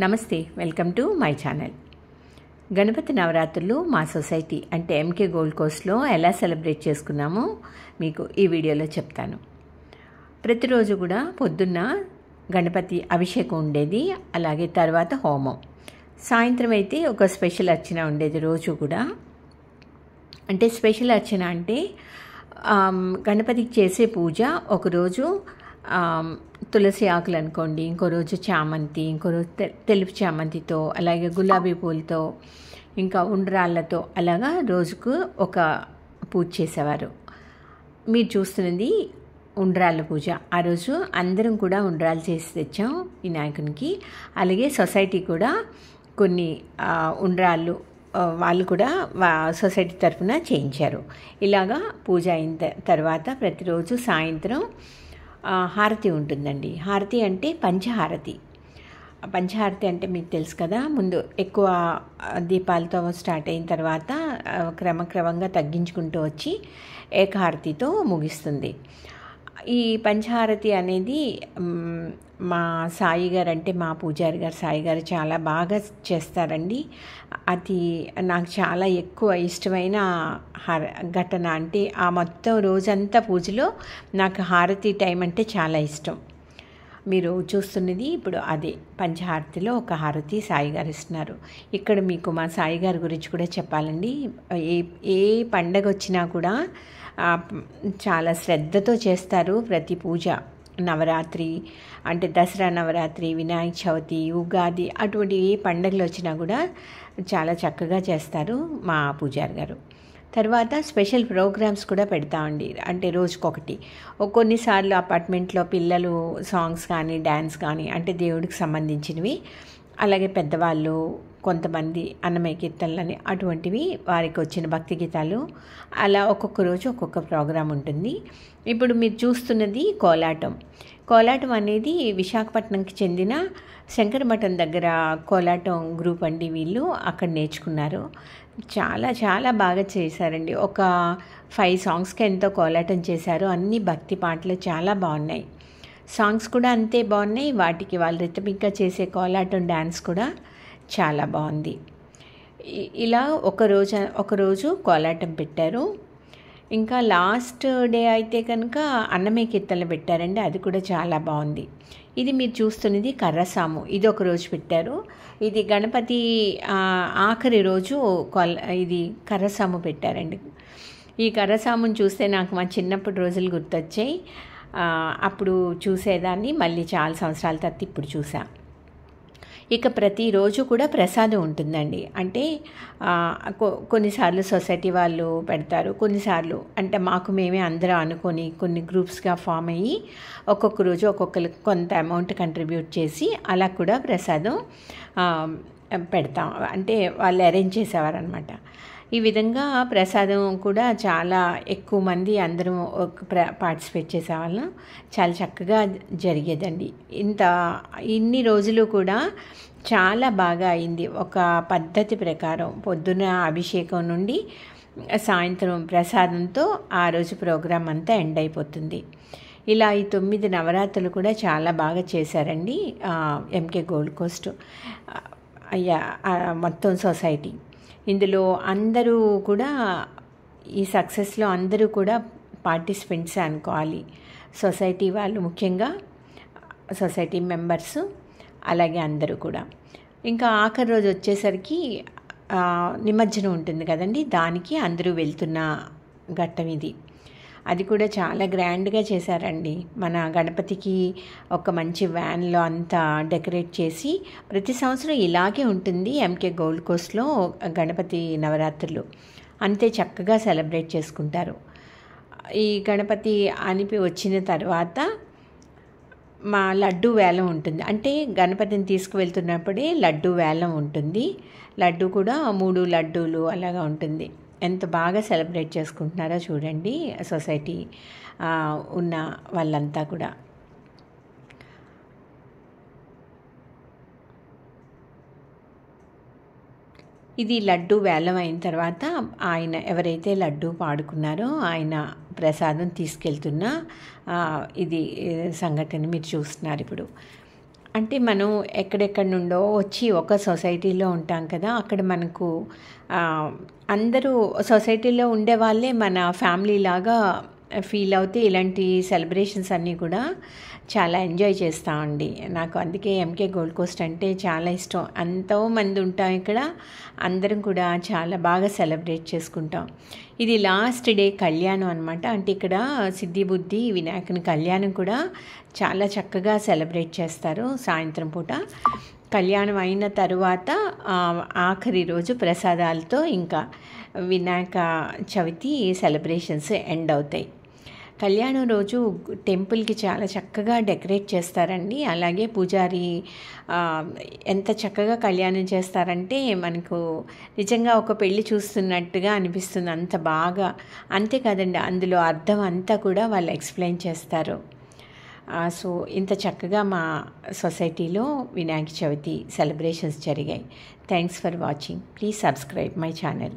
నమస్తే welcome to my channel. Ganapati నవరాత్రులు మా సొసైటీ అంటే ఎంకే గోల్డ్ కోస్ట్లో ఎలా సెలబ్రేట్ చేసుకున్నామో మీకు ఈ వీడియోలో చెప్తాను. ప్రతిరోజు కూడా పొద్దున్న గణపతి అభిషేకం ఉండేది అలాగే తర్వాత హోమం. సాయంత్రం అయితే ఒక స్పెషల్ అర్చన ఉండేది రోజు కూడా. అంటే స్పెషల్ అర్చన అంటే గణపతికి చేసే పూజ ఒకరోజు తులసి ఆకులు అనుకోండి ఇంకో రోజు చామంతి ఇంకో రోజు తెలుపు చామంతితో అలాగే గులాబీ పూలతో ఇంకా ఉండ్రాళ్ళతో అలాగా రోజుకు ఒక పూజ చేసేవారు. మీరు చూస్తున్నది ఉండ్రాళ్ళ పూజ. ఆ రోజు అందరం కూడా ఉండ్రాలు చేసి తెచ్చాం వినాయకునికి. అలాగే సొసైటీ కూడా కొన్ని ఉండ్రాళ్ళు వాళ్ళు కూడా వా సొసైటీ తరఫున చేయించారు. ఇలాగా పూజ అయిన త- తర్వాత ప్రతిరోజు సాయంత్రం హారతి ఉంటుందండి. హారతి అంటే పంచహారతి. పంచహారతి అంటే మీకు తెలుసు కదా ముందు ఎక్కువ దీపాలతో స్టార్ట్ అయిన తర్వాత క్రమక్రమంగా తగ్గించుకుంటూ వచ్చి ఏకహారతితో ముగిస్తుంది. ఈ పంచహారతి అనేది మా సాయి గారు అంటే మా పూజారి గారు సాయి గారు చాలా బాగా చేస్తారండి. అది నాకు చాలా ఎక్కువ ఇష్టమైన హర ఘటన అంటే ఆ మొత్తం రోజంతా పూజలో నాకు హారతి టైం అంటే చాలా ఇష్టం. మీరు చూస్తున్నది ఇప్పుడు అదే పంచహారతిలో ఒక హారతి సాయి గారు ఇస్తున్నారు. ఇక్కడ మీకు మా సాయి గారి గురించి కూడా చెప్పాలండి. ఏ ఏ పండగ వచ్చినా కూడా చాలా శ్రద్ధతో చేస్తారు ప్రతి పూజ. నవరాత్రి అంటే దసరా నవరాత్రి వినాయక చవితి ఉగాది అటువంటి ఏ పండగలు వచ్చినా కూడా చాలా చక్కగా చేస్తారు మా పూజారి గారు. తర్వాత స్పెషల్ ప్రోగ్రామ్స్ కూడా పెడతామండి. అంటే రోజుకొకటి. కొన్నిసార్లు అపార్ట్మెంట్లో పిల్లలు సాంగ్స్ కానీ డ్యాన్స్ కానీ అంటే దేవుడికి సంబంధించినవి. అలాగే పెద్దవాళ్ళు కొంతమంది అన్నమయ్య కీర్తనలని అటువంటివి వారికి వచ్చిన భక్తి గీతాలు. అలా ఒక్కొక్క రోజు ఒక్కొక్క ప్రోగ్రాం ఉంటుంది. ఇప్పుడు మీరు చూస్తున్నది కోలాటం. కోలాటం అనేది విశాఖపట్నంకి చెందిన శంకరమఠం దగ్గర కోలాటం గ్రూప్ అండి వీళ్ళు. అక్కడ నేర్చుకున్నారు. చాలా చాలా బాగా చేశారండి. ఒక ఫైవ్ సాంగ్స్కి ఎంతో కోలాటం చేశారు. అన్ని భక్తి పాటలు చాలా బాగున్నాయి. సాంగ్స్ కూడా అంతే బాగున్నాయి. వాటికి వాళ్ళు రితమిక్గా చేసే కోలాటం డ్యాన్స్ కూడా చాలా బాగుంది. ఇలా ఒక రోజు ఒకరోజు కోలాటం పెట్టారు. ఇంకా లాస్ట్ డే అయితే కనుక అన్నమే కీర్తనలు పెట్టారండి. అది కూడా చాలా బాగుంది. ఇది మీరు చూస్తున్నది కర్రసాము. ఇది ఒక రోజు పెట్టారు. ఇది గణపతి ఆఖరి రోజు కొల ఇది కర్రసాము పెట్టారండి. ఈ కర్రసామును చూస్తే నాకు మా చిన్నప్పటి రోజులు గుర్తొచ్చాయి. అప్పుడు చూసేదాన్ని. మళ్ళీ చాలా సంవత్సరాల తర్వాత ఇప్పుడు చూసాను ఇక ప్రతిరోజు కూడా ప్రసాదం ఉంటుందండి. అంటే కొన్నిసార్లు సొసైటీ వాళ్ళు పెడతారు. కొన్నిసార్లు అంటే మాకు మేమే అందరం అనుకొని కొన్ని గ్రూప్స్గా ఫామ్ అయ్యి ఒక్కొక్క రోజు ఒక్కొక్కరికి కొంత అమౌంట్ కంట్రిబ్యూట్ చేసి అలా కూడా ప్రసాదం పెడతాం. అంటే వాళ్ళు అరేంజ్ చేసేవారనమాట ఈ విధంగా ప్రసాదం కూడా చాలా ఎక్కువ మంది అందరం ఒక ప్ర పార్టిసిపేట్ చేసేవాళ్ళం చాలా చక్కగా జరిగేదండి. ఇంత ఇన్ని రోజులు కూడా చాలా బాగా అయింది. ఒక పద్ధతి ప్రకారం పొద్దున అభిషేకం నుండి సాయంత్రం ప్రసాదంతో ఆ రోజు ప్రోగ్రాం అంతా ఎండ్ అయిపోతుంది. ఇలా ఈ తొమ్మిది నవరాత్రులు కూడా చాలా బాగా చేశారండి ఎంకే గోల్డ్ కోస్ట్ అయ్యా మొత్తం సొసైటీ. ఇందులో అందరూ కూడా ఈ సక్సెస్లో అందరూ కూడా పార్టిసిపెంట్స్ అనుకోవాలి. సొసైటీ వాళ్ళు ముఖ్యంగా సొసైటీ మెంబర్స్ అలాగే అందరూ కూడా. ఇంకా ఆఖరి రోజు వచ్చేసరికి నిమజ్జనం ఉంటుంది కదండి. దానికి అందరూ వెళ్తున్న ఘట్టం ఇది. అది కూడా చాలా గ్రాండ్గా చేశారండి. మన గణపతికి ఒక మంచి వ్యాన్లో అంతా డెకరేట్ చేసి ప్రతి సంవత్సరం ఇలాగే ఉంటుంది ఎంకే గోల్డ్ కోస్ట్లో గణపతి నవరాత్రులు. అంతే చక్కగా సెలబ్రేట్ చేసుకుంటారు. ఈ గణపతి అనిపి వచ్చిన తర్వాత మా లడ్డు వేలం ఉంటుంది. అంటే గణపతిని తీసుకువెళ్తున్నప్పుడే లడ్డు వేలం ఉంటుంది. లడ్డు కూడా మూడు లడ్డూలు అలాగా ఉంటుంది. ఎంత బాగా సెలబ్రేట్ చేసుకుంటున్నారో చూడండి సొసైటీ ఉన్న వాళ్ళంతా కూడా. ఇది లడ్డు వేలం అయిన తర్వాత ఆయన ఎవరైతే లడ్డు పాడుకున్నారో ఆయన ప్రసాదం తీసుకెళ్తున్న ఇది సంఘటన మీరు చూస్తున్నారు ఇప్పుడు. అంటే మనం ఎక్కడెక్కడ నుండో వచ్చి ఒక సొసైటీలో ఉంటాం కదా అక్కడ మనకు అందరూ సొసైటీలో ఉండే వాళ్ళే మన ఫ్యామిలీ లాగా ఫీల్ అవుతే ఇలాంటి సెలబ్రేషన్స్ అన్నీ కూడా చాలా ఎంజాయ్ చేస్తామండి నాకు అందుకే ఎంకే గోల్డ్ కోస్ట్ అంటే చాలా ఇష్టం. ఎంతో మంది ఉంటాం ఇక్కడ. అందరం కూడా చాలా బాగా సెలబ్రేట్ చేసుకుంటాం. ఇది లాస్ట్ డే కళ్యాణం అనమాట అంటే ఇక్కడ సిద్ధి బుద్ధి వినాయకుని కళ్యాణం కూడా చాలా చక్కగా సెలబ్రేట్ చేస్తారు సాయంత్రం పూట. కళ్యాణం అయిన తరువాత ఆఖరి రోజు ప్రసాదాలతో ఇంకా వినాయక చవితి సెలబ్రేషన్స్ ఎండ్ అవుతాయి. కళ్యాణం రోజు టెంపుల్కి చాలా చక్కగా డెకరేట్ చేస్తారండి. అలాగే పూజారి ఎంత చక్కగా కళ్యాణం చేస్తారంటే మనకు నిజంగా ఒక పెళ్ళి చూస్తున్నట్టుగా అనిపిస్తుంది. అంత బాగా. అంతేకాదండి అందులో అర్థం అంతా కూడా వాళ్ళు ఎక్స్ప్లెయిన్ చేస్తారు. సో ఇంత చక్కగా మా సొసైటీలో వినాయక చవితి సెలబ్రేషన్స్ జరిగాయి. Thanks for watching. Please subscribe my channel.